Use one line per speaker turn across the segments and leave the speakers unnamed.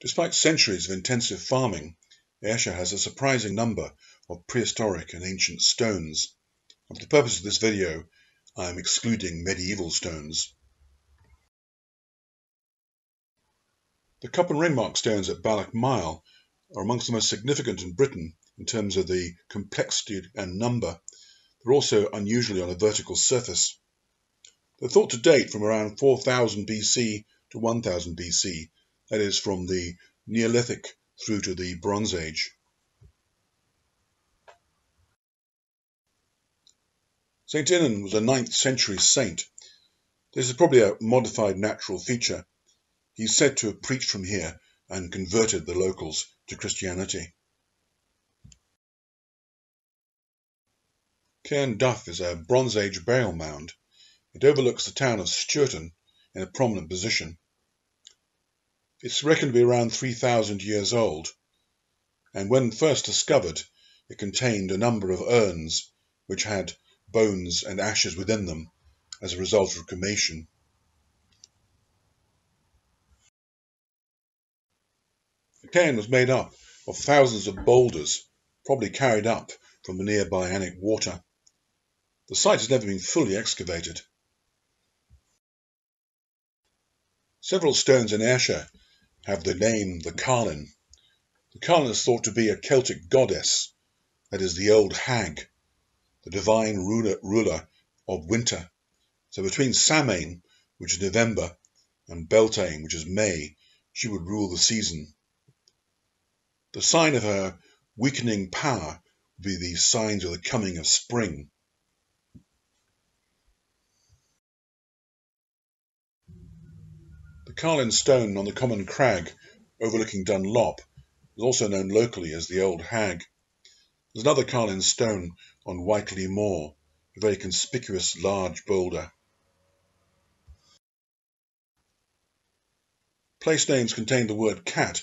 Despite centuries of intensive farming, Ayrshire has a surprising number of prehistoric and ancient stones. And for the purpose of this video, I am excluding medieval stones. The cup and ring mark stones at Ballochmyle are amongst the most significant in Britain in terms of the complexity and number. They're also unusually on a vertical surface. They're thought to date from around 4000 BC to 1000 BC, that is, from the Neolithic through to the Bronze Age. St. Inan was a 9th century saint. This is probably a modified natural feature. He's said to have preached from here and converted the locals to Christianity. Cairn Duff is a Bronze Age burial mound. It overlooks the town of Stewarton in a prominent position. It's reckoned to be around 3,000 years old, and when first discovered, it contained a number of urns which had bones and ashes within them as a result of cremation. The cairn was made up of thousands of boulders, probably carried up from the nearby Annick water. The site has never been fully excavated. Several stones in Ayrshire have the name the Carlin. The Carlin is thought to be a Celtic goddess, that is, the old hag, the divine ruler, ruler of winter. So between Samhain, which is November, and Beltane, which is May, she would rule the season. The sign of her weakening power would be the signs of the coming of spring. The Carlin Stone on the common crag overlooking Dunlop is also known locally as the Old Hag. There's another Carlin Stone on Whitelee Moor, a very conspicuous large boulder. Place names contain the word cat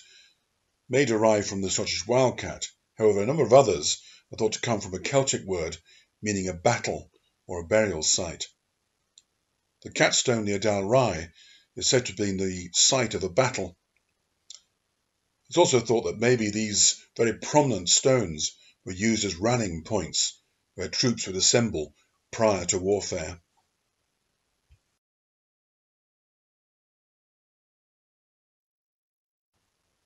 may derive from the Scottish wildcat. However, a number of others are thought to come from a Celtic word meaning a battle or a burial site. The cat stone near Dalry is said to have been the site of a battle. It's also thought that maybe these very prominent stones were used as rallying points where troops would assemble prior to warfare.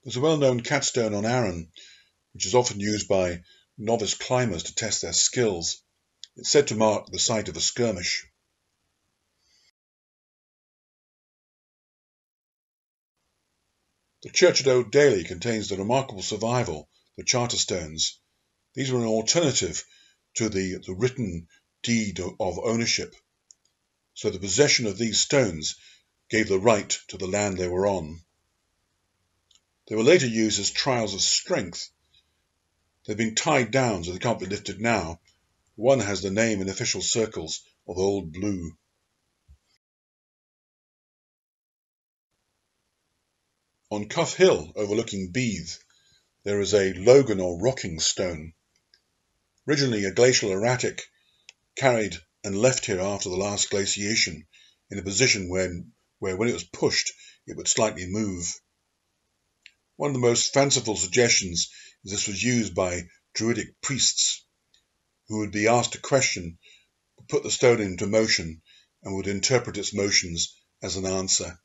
There's a well-known catstone on Arran, which is often used by novice climbers to test their skills. It's said to mark the site of a skirmish. The church at Old Dailly contains the remarkable survival, the charter stones. These were an alternative to the, the written deed of ownership. So the possession of these stones gave the right to the land they were on. They were later used as trials of strength. They've been tied down so they can't be lifted now. One has the name in official circles of Old Blue. On Cuff Hill, overlooking Beith, there is a Logan or rocking stone. Originally a glacial erratic, carried and left here after the last glaciation in a position when, where when it was pushed it would slightly move. One of the most fanciful suggestions is this was used by druidic priests who would be asked a question, put the stone into motion, and would interpret its motions as an answer.